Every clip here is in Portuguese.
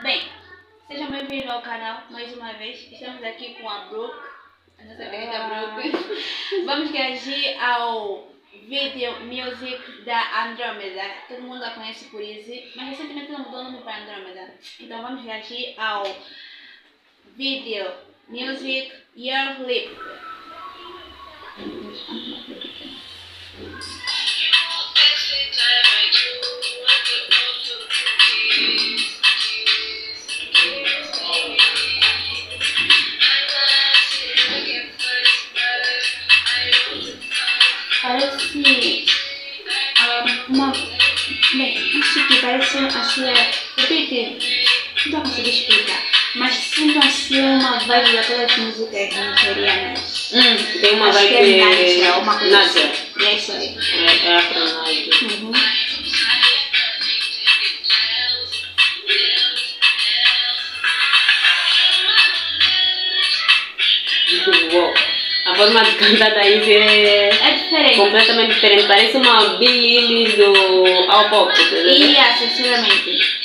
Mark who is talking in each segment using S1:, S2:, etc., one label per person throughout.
S1: Bem, sejam bem-vindos ao canal mais uma vez. Estamos aqui com a Brooke, a nossa querida Brooke. Vamos reagir ao vídeo music da Andromeda. Todo mundo a conhece por Easy, mas recentemente ela mudou o nome para Andromeda. Então vamos reagir ao vídeo music Your Lip. Ah, uma. Bem, acho que parece assim. é- Repete, não vou conseguir explicar. Mas sinto assim uma vibe daquelas músicas nigerianas.
S2: Hum, tem uma
S1: Acho
S2: vibe
S1: que é Nádia, uma coisa
S2: Nádia.
S1: assim. É isso aí.
S2: É, é afro-nádia.
S1: Uhum.
S2: Forma de cantar da Ivy é
S1: É diferente.
S2: completamente diferente. Parece uma Billie do Ao Pop.
S1: E, ah, sinceramente,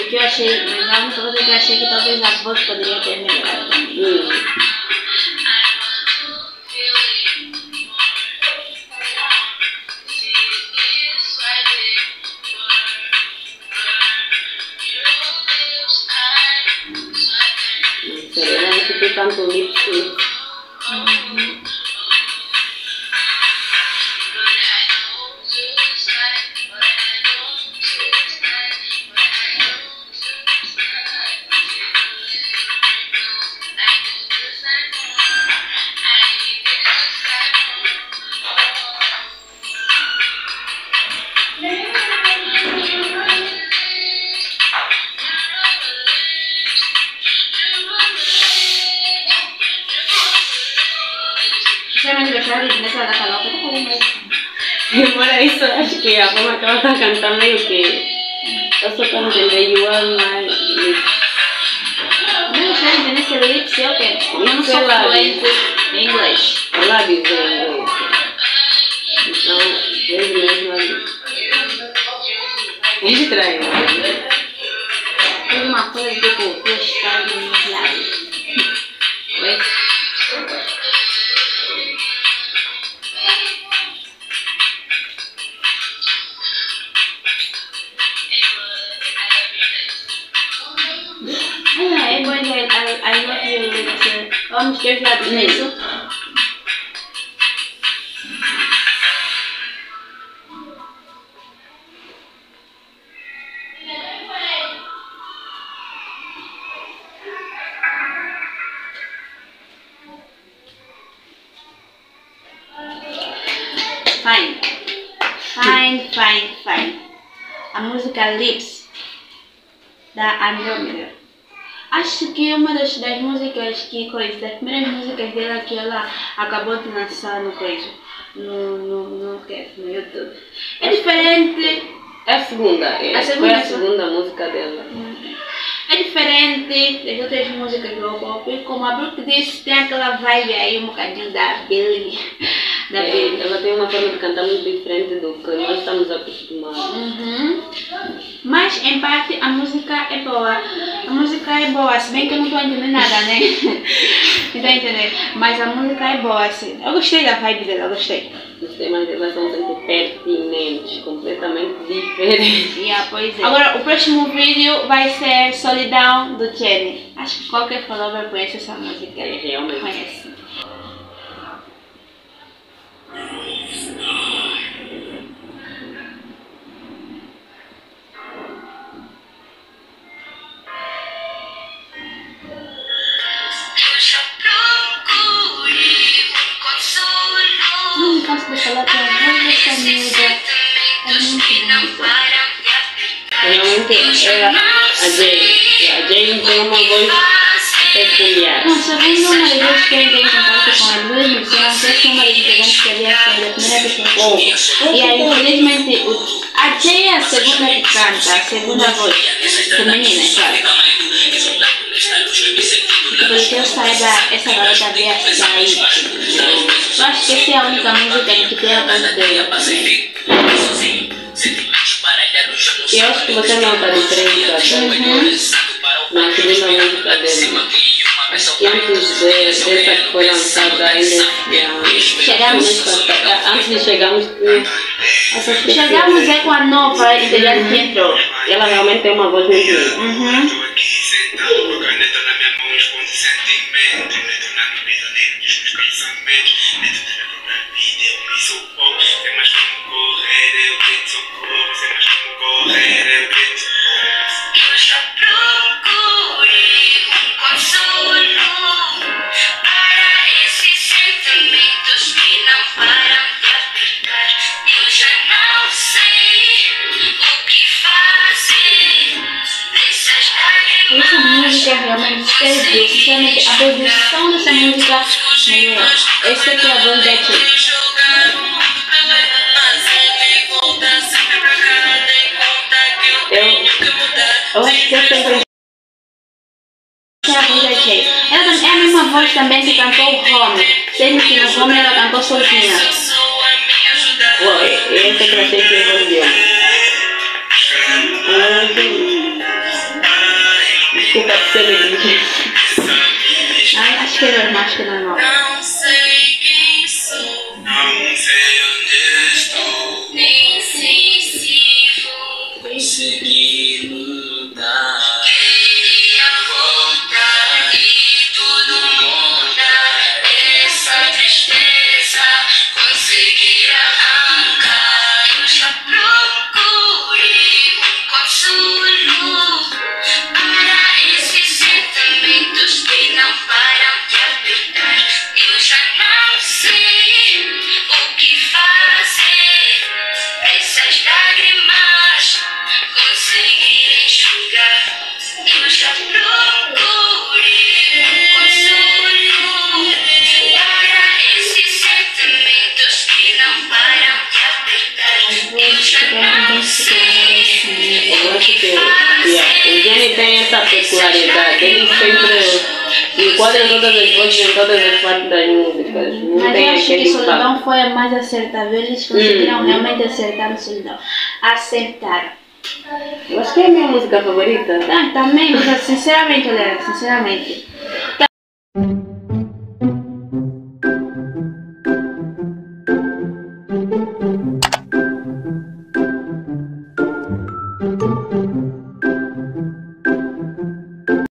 S1: o que eu achei, mas a única coisa que eu achei que talvez a voz poderia ter melhorado.
S2: Hum.
S1: Sinceramente, gostaria de nessa da Carol, eu fazendo isso.
S2: Embora isso, acho que a forma que ela está cantando meio que. Eu só estou entender You Are My Lip.
S1: Não gostaria de nesse lip sync, ok? Eu não sou fluente em inglês.
S2: Diz em inglês. Então, desde mesmo ali. É estranho. né?
S1: Tem uma coisa tipo, testar nos meus lábios. Ter lados nisso? Fine. Fine, fine, fine. A música Lips da Andromeda. Acho que uma das, das músicas que coisa, das primeiras músicas dela que ela acabou de lançar no coisa, no, no, no, no YouTube. É diferente,
S2: É a segunda. É,
S1: A
S2: Foi
S1: segunda,
S2: a segunda música dela.
S1: é diferente das outras músicas do pop. Como a Brooke disse, tem aquela vibe aí um bocadinho da Billy.
S2: É, ela tem uma forma de cantar muito diferente do que nós estamos acostumados.
S1: Uhum. Mas em parte a música é boa. A música é boa, se bem que eu não estou entendendo nada, né? não tô entendendo. Mas a música é boa, assim. Eu gostei da vibe dela, eu gostei.
S2: Os temas dela são sempre pertinentes, completamente diferentes.
S1: Yeah, pois é. Agora, o próximo vídeo vai ser Solidão do Jenny. Acho que qualquer follower conhece essa música.
S2: É, realmente.
S1: Conhece. Não canso de falar que a voz dessa miúda é muito bonita.
S2: Realmente, ela, a Jane, a Jane tem uma voz peculiar.
S1: Não, das vezes que eu entrei em contato com a Luiz, me disseram que essa é uma das integrantes que havia sido a primeira pessoa que
S2: Oh,
S1: E aí, infelizmente, o, a Jay é a segunda que canta, a segunda voz feminina, é claro. Eu saiba, essa garota veio a sair. Eu acho que essa é a única música que tem a dela também.
S2: E eu acho que você não está de trem até
S1: Uhum.
S2: na segunda música dele. E antes de, dessa que foi lançada ainda esse ano.
S1: Chegamos.
S2: Antes de chegarmos,
S1: Chegamos é com a nova integrante que entrou.
S2: Ela realmente tem uma voz muito linda.
S1: Uhum.
S3: Tudo pra minha vida, eu me sou pouco. Sei mais como correr, eu grito socorro. Sei mais como correr, eu grito socorro. Eu já procurei um consolo para esses sentimentos que não param de apertar. Eu já não sei o que fazer.
S1: Essa música realmente perdeu. Sinceramente, a produção dessa música, esse aqui é a da Tia.
S2: Eu, eu acho que eu
S1: Essa é também é a mesma voz também que cantou o Home. Sendo que no Home ela cantou sozinha.
S2: Ué, esse que eu achei que dizer. Ah, sim. Desculpa se ele disse.
S1: Ai, acho que é normal, acho que é normal.
S3: Não sei quem sou, não sei onde estou, nem sei se vou conseguir mudar. Queria voltar e tudo mudar, essa tristeza
S2: tem essa peculiaridade. Ele sempre enquadra todas as vozes em todas as partes das músicas. Não
S1: Mas eu
S2: tem
S1: acho que Solidão
S2: fato.
S1: foi a mais acertável. Eles conseguiram
S2: Hum.
S1: realmente acertar no Solidão. Acertaram.
S2: Eu acho que é a minha música favorita.
S1: Ah, também, mas sinceramente, olha, sinceramente.